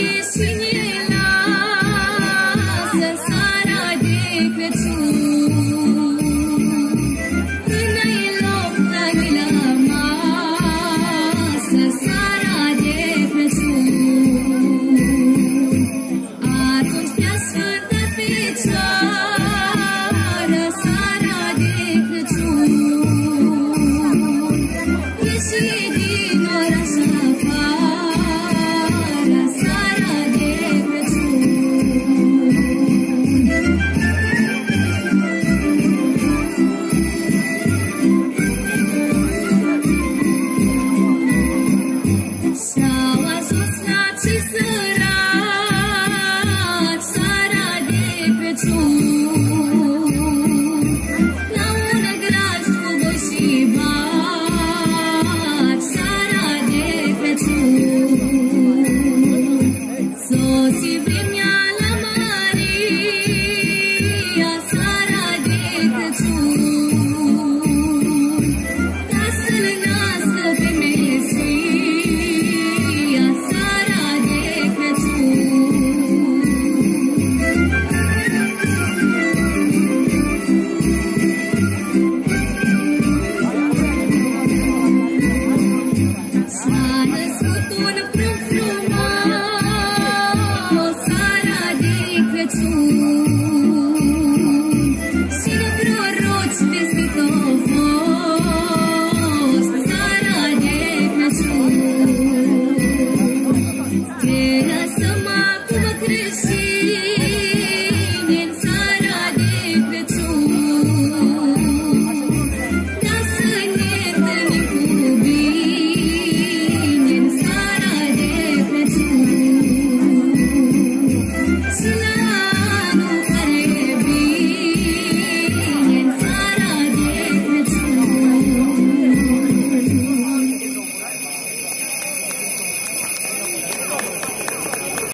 this love.